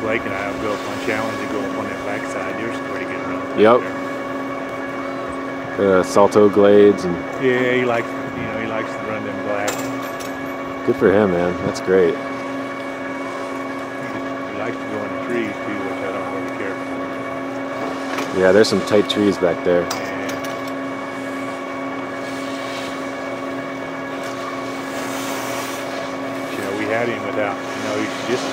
Blake and I will go up on challenge and go up on that backside. There's a pretty good run. Yep. Uh, Salto Glades and Yeah, he likes you know he likes to run them black. good for him, man. That's great. He likes to go in the trees too, which I don't really care for. Yeah, there's some tight trees back there. Yeah. you know, we had him without, you know, he's just